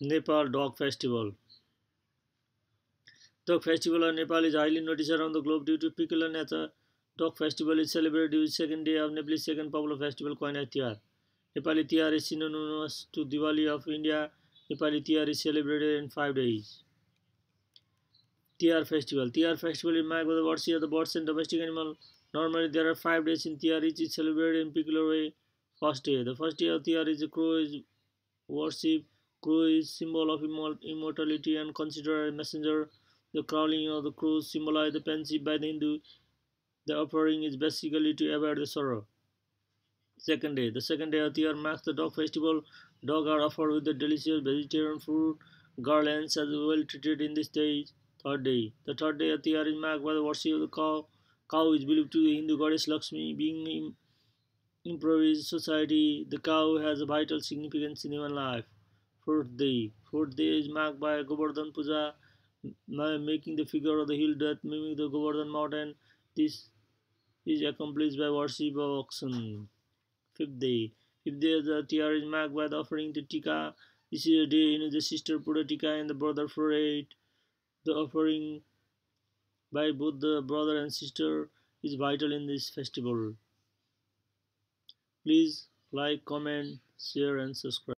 Dog Festival of Nepal is highly noticed around the globe due to peculiar nature. Dog Festival is celebrated the second day of Nepal's second popular festival, Koinai Tihar. Nepali Tihar is synonymous to Diwali of India. Nepali Tihar is celebrated in five days. Tihar Festival. Tihar Festival is marked by the worship of the birds and domestic animals. Normally, there are five days in Tihar, each is celebrated in peculiar way. First day. The first day of Tihar is the crow is worship Crow is symbol of immortality and considered a messenger. The crowing of the crow symbolizes the pensive by the Hindu. The offering is basically to avoid the sorrow. Second day. The second day of the year marks the dog festival. Dogs are offered with the delicious vegetarian food. Garlands are well treated in this day. Third day. The third day of the year is marked by the worship of the cow. Cow is believed to be Hindu goddess Lakshmi. Being in improvised society, the cow has a vital significance in human life. Fourth day. Fourth day is marked by Govardhan Puja, making the figure of the hill that mimic the Govardhan mountain. This is accomplished by worship of oxen. Fifth day. Fifth day the Tihar is marked by the offering to Tika. This is a day in which the sister put a Tika and the brother for it. The offering by both the brother and sister is vital in this festival. Please like, comment, share and subscribe.